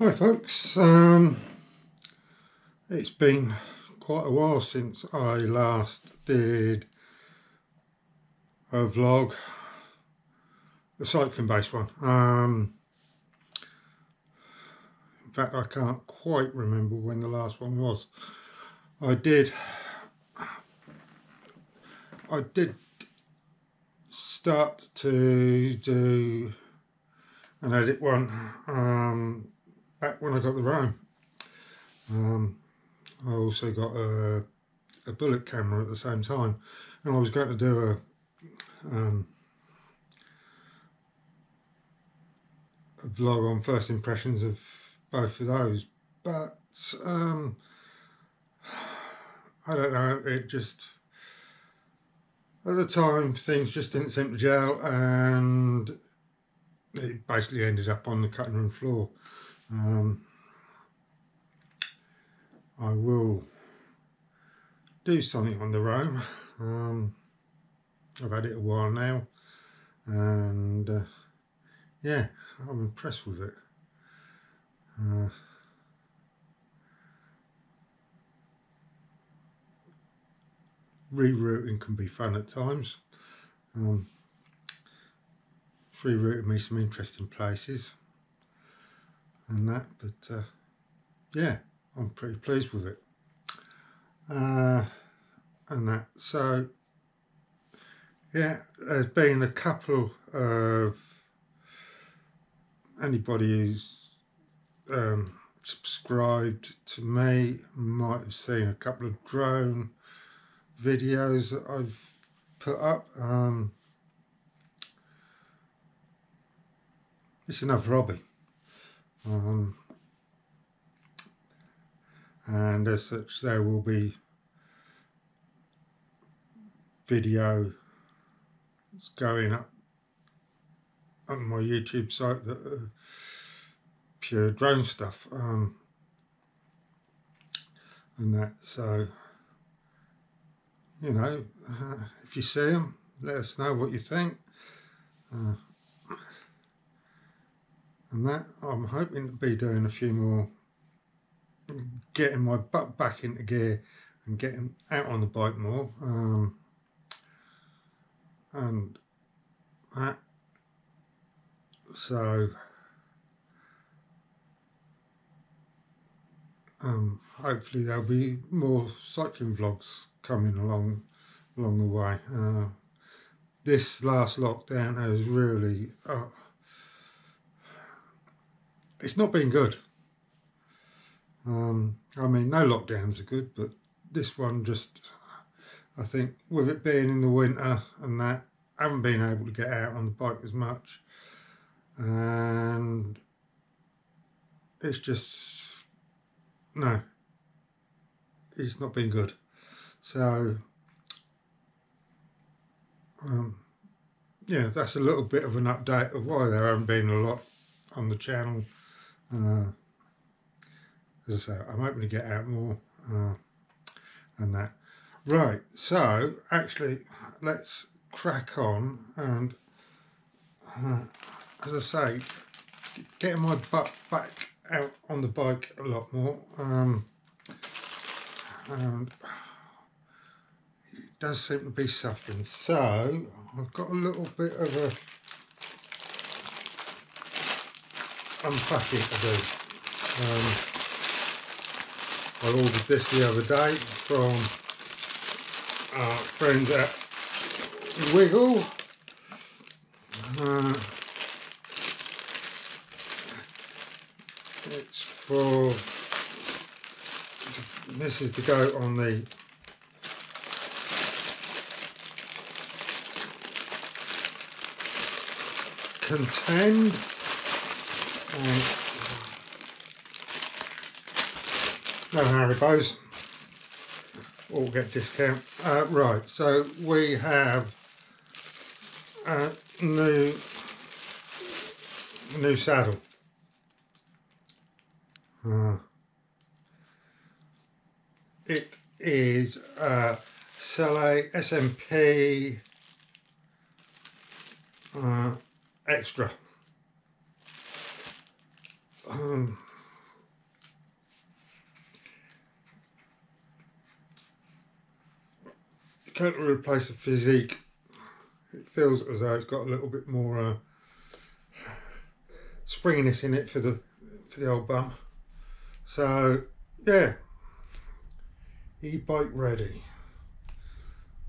Hi folks, um, it's been quite a while since I last did a vlog, a cycling based one. Um, in fact I can't quite remember when the last one was. I did, I did start to do an edit one um, back when I got the Roam. Um, I also got a, a, bullet camera at the same time. And I was going to do a um, a vlog on first impressions of both of those. But um, I don't know it just at the time things just didn't seem to gel and it basically ended up on the cutting room floor um, I will do something on the Roam. Um, I've had it a while now and uh, yeah, I'm impressed with it. Uh, rerouting can be fun at times. Um, rerouted me some interesting places and that, but uh, yeah, I'm pretty pleased with it. Uh, and that, so yeah, there's been a couple of anybody who's um, subscribed to me might have seen a couple of drone videos that I've put up. Um, it's another hobby. Um, and as such there will be video going up on my YouTube site that pure drone stuff. Um, and that so you know uh, if you see them let us know what you think. Uh, and that I'm hoping to be doing a few more getting my butt back into gear and getting out on the bike more um, and that. So um, hopefully there'll be more cycling vlogs coming along along the way. Uh, this last lockdown has really uh, it's not been good. Um, I mean, no lockdowns are good, but this one just, I think, with it being in the winter and that, I haven't been able to get out on the bike as much. And it's just, no, it's not been good. So, um, yeah, that's a little bit of an update of why there haven't been a lot on the channel uh, as I say, I'm hoping to get out more uh, and that. Right, so actually, let's crack on and, uh, as I say, getting my butt back out on the bike a lot more. Um, and it does seem to be suffering. So, I've got a little bit of a unpacking to do. Um, I ordered this the other day from our friends at Wiggle. Uh, it's for this is to go on the Contend um, no Haribos. All get discount. Uh, right, so we have a new new saddle. Uh, it is a Selle SMP uh, Extra um, you can't replace the physique. It feels as though it's got a little bit more uh, springiness in it for the for the old bum. So yeah, e-bike ready.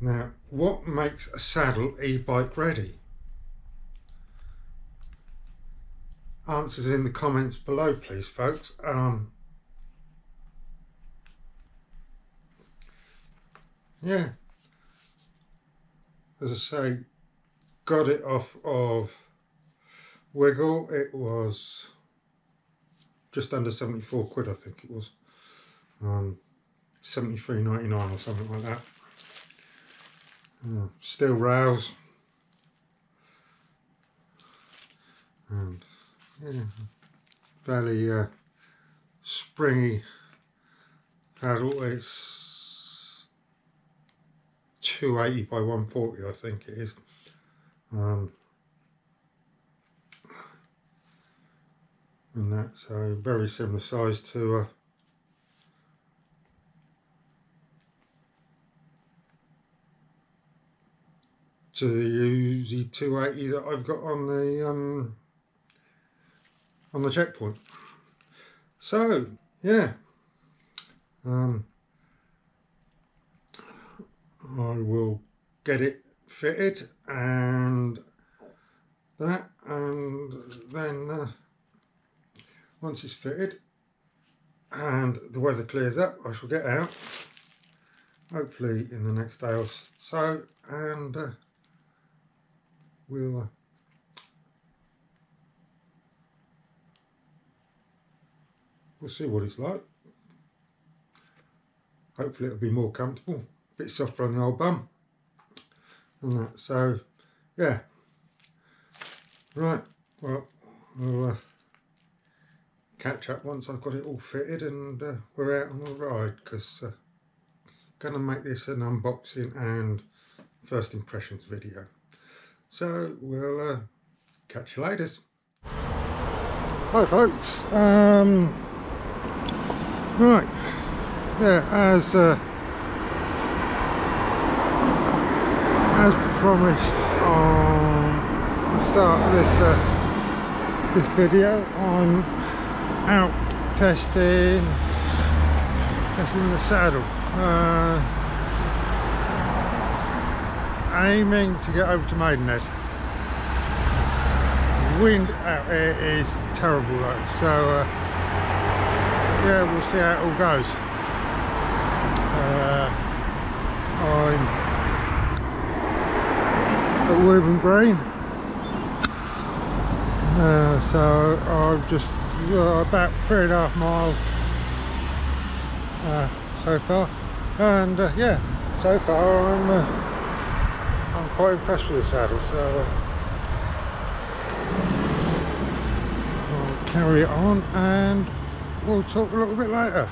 Now, what makes a saddle e-bike ready? Answers in the comments below, please, folks. Um, yeah, as I say, got it off of Wiggle. It was just under 74 quid, I think it was. Um, 73.99 or something like that. Uh, steel rails. And yeah, fairly uh, springy paddle. It's 280 by 140, I think it is. Um, and that's a very similar size to uh, to the Uzi 280 that I've got on the um, on the checkpoint. So yeah, um, I will get it fitted and that, and then uh, once it's fitted and the weather clears up, I shall get out. Hopefully in the next day or so, and. Uh, we'll uh, we'll see what it's like. Hopefully it'll be more comfortable. A bit softer on the old bum. So yeah. Right well we'll uh, catch up once I've got it all fitted and uh, we're out on the ride because uh, gonna make this an unboxing and first impressions video. So we'll uh, catch you later. Hi folks. Um, right. Yeah, as uh, as promised on the start of this uh, this video, I'm out testing testing the saddle. Uh, aiming to get over to Maidenhead. Wind out here is terrible though, so uh, yeah, we'll see how it all goes. Uh, I'm at Wooburn Green, uh, so I'm just uh, about three and a half miles uh, so far, and uh, yeah, so far I'm uh, I'm quite impressed with the saddle, so I'll carry on and we'll talk a little bit later.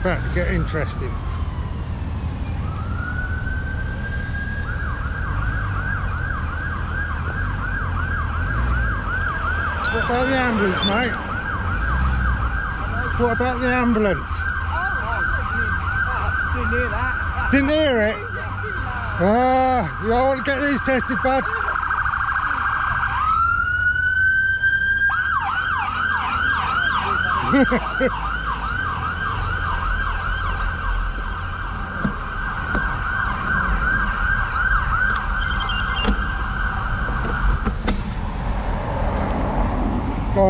About to get interesting. What about the ambulance, mate? What about the ambulance? Didn't hear that. Didn't hear it? Ah, you all want to get these tested, bud?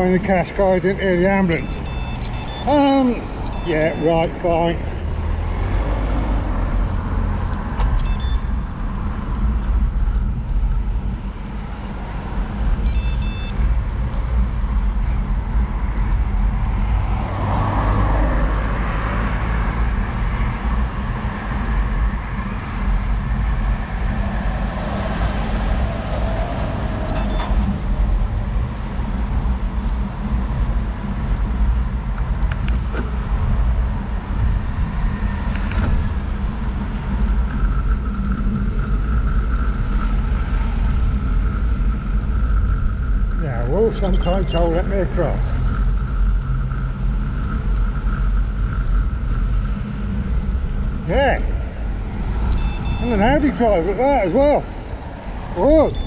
In the cash guy didn't hear the ambulance. Um, yeah, right, fine. Well, some kind soul let me across. Yeah. And an Audi driver at that as well. Oh.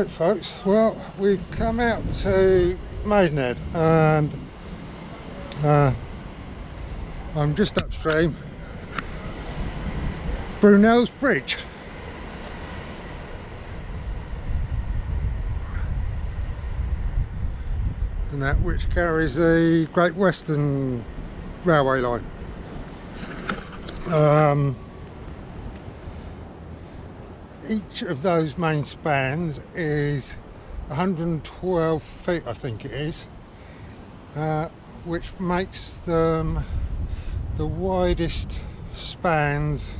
Right folks, well we've come out to Maidenhead and uh, I'm just upstream Brunel's Bridge. And that which carries the Great Western Railway line. Um, each of those main spans is 112 feet I think it is uh, which makes them the widest spans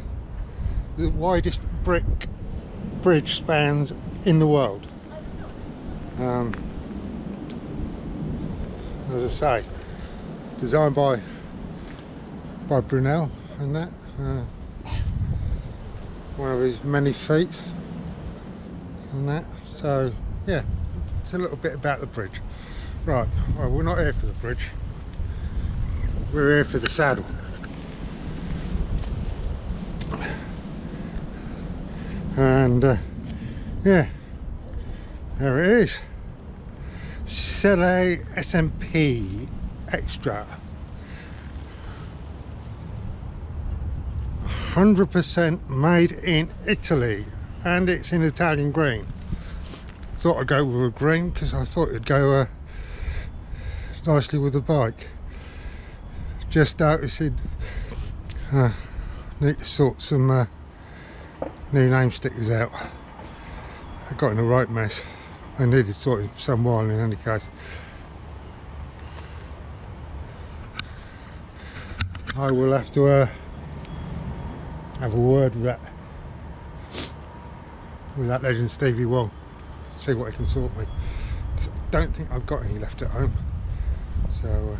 the widest brick bridge spans in the world. Um, as I say designed by by Brunel and that uh, one of his many feats and that. So yeah it's a little bit about the bridge. Right well we're not here for the bridge. We're here for the saddle. And uh, yeah there it is. Selle SMP Extra 100% made in Italy and it's in Italian green. Thought I'd go with a green because I thought it'd go uh, nicely with the bike. Just noticing, uh, need to sort some uh, new name stickers out. I got in a right mess. I needed sorting for some while in any case. I will have to uh, have a word with that with that legend Stevie Wong. See what he can sort me. because I don't think I've got any left at home. So uh,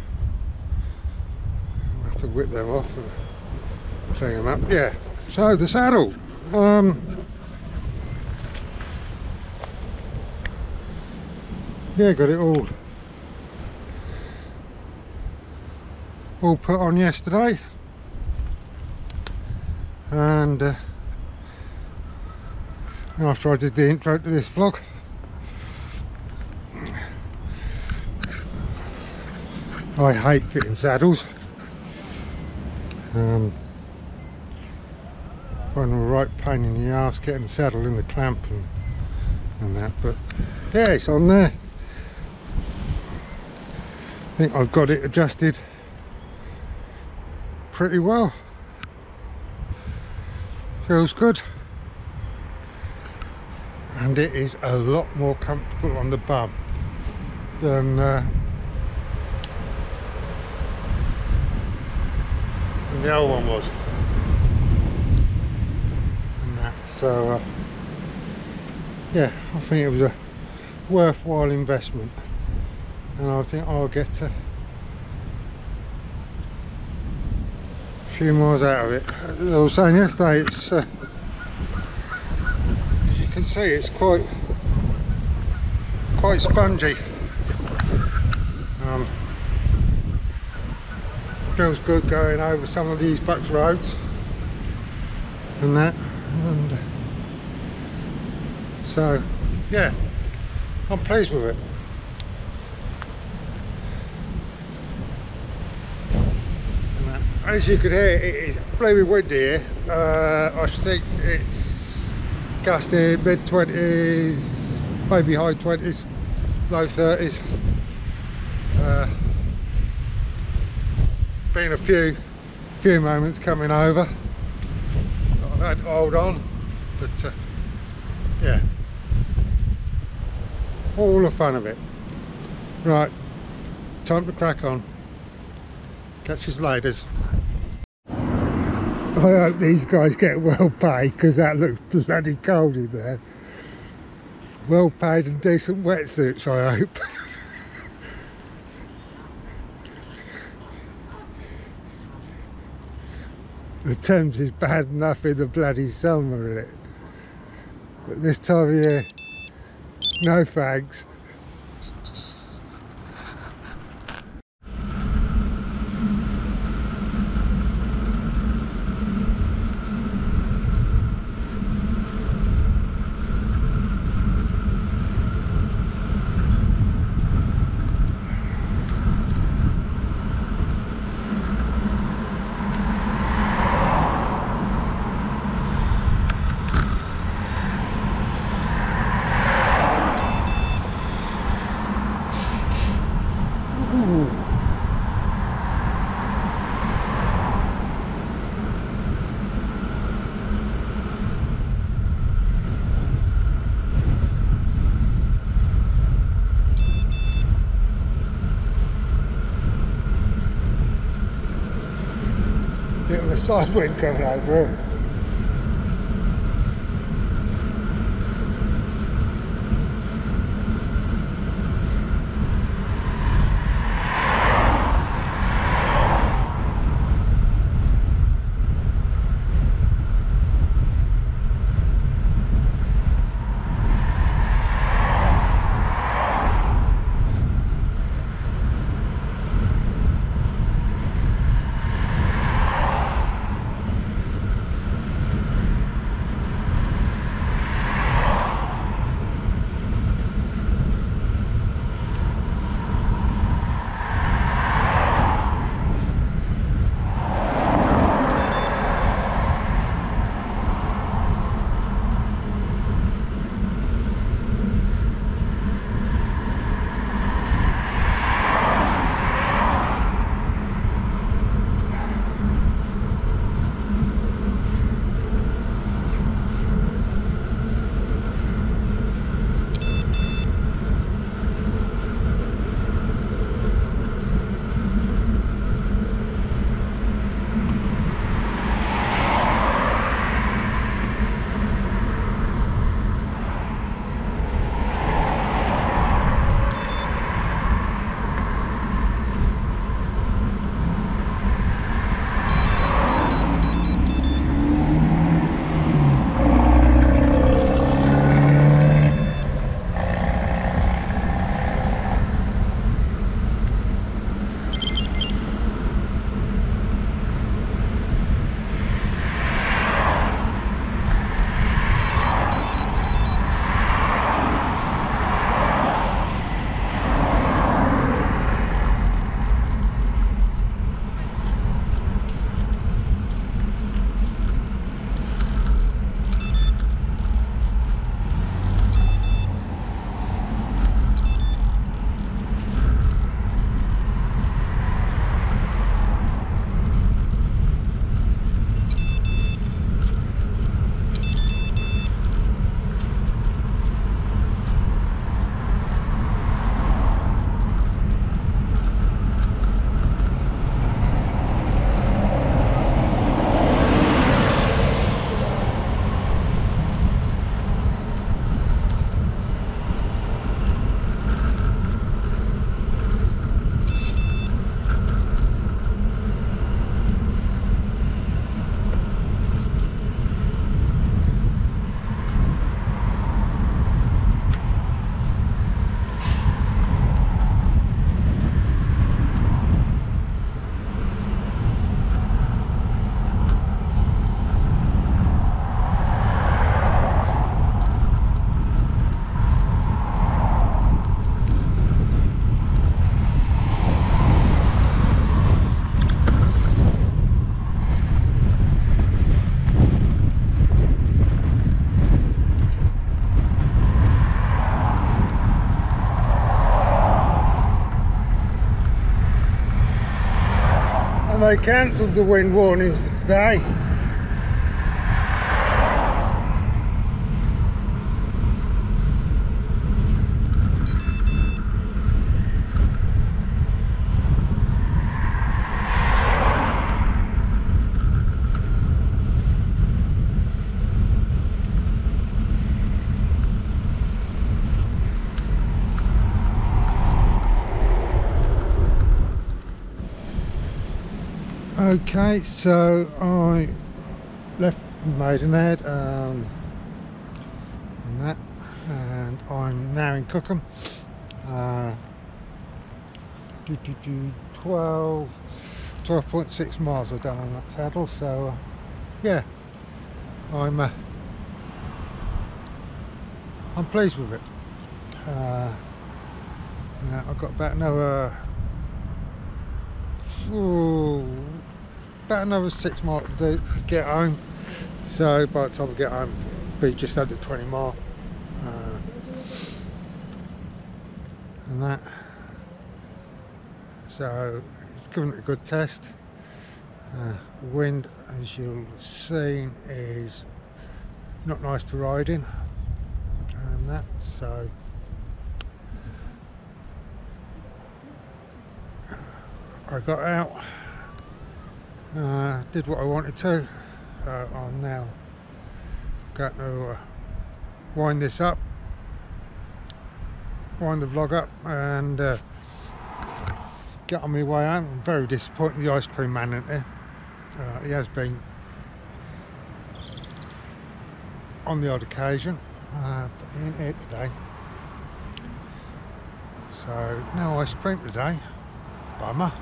I'll have to whip them off and clean them up. Yeah. So the saddle. Um, yeah, got it all all put on yesterday and uh, after I did the intro to this vlog I hate fitting saddles um, find a right pain in the ass getting the saddle in the clamp and, and that but yeah it's on there I think I've got it adjusted pretty well. Feels good. And it is a lot more comfortable on the bum than, uh, the old one was. And that, so, uh, yeah, I think it was a worthwhile investment. And I think I'll get to few miles out of it. As I was saying yesterday, it's uh, as you can see, it's quite quite spongy. Um, feels good going over some of these back roads and that, and uh, so yeah, I'm pleased with it. As you can hear it is blooming windy here. Uh, I think it's gusting mid 20s maybe high 20s low 30s uh, been a few few moments coming over. I've had hold on but uh, yeah. All the fun of it. Right time to crack on. Catch you later hope these guys get well paid because that looks bloody cold in there. Well paid and decent wetsuits, I hope. the Thames is bad enough in the bloody summer, is it? But this time of year, no thanks. A side wind coming over they cancelled the wind warnings for today. Okay, so I left Maidenhead um, and that, and I'm now in Cookham. Uh, do, do, do, 12, 12.6 miles I've done on that saddle, so uh, yeah, I'm uh, I'm pleased with it. Uh, I've got about another. Ooh, about another six mile to do to get home. So by the time I get home be just under 20 mile. Uh, and that. So it's given it a good test. Uh, the wind as you'll have seen is not nice to ride in. And that so. I got out uh, did what I wanted to uh, I'm now going to uh, wind this up wind the vlog up and uh, get on my way out I'm very disappointed the ice cream man in there uh, he has been on the odd occasion uh, but he ain't here today. So no ice cream today. Bummer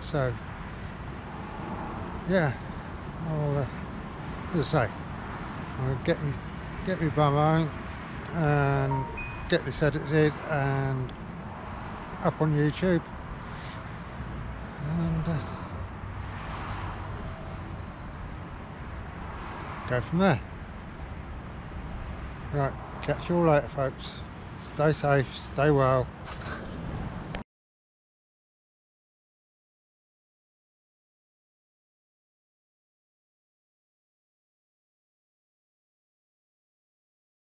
so yeah I'll, uh, as I say I'll get me get me bum home and get this edited and up on YouTube. And uh, go from there. Right catch you all later folks. Stay safe stay well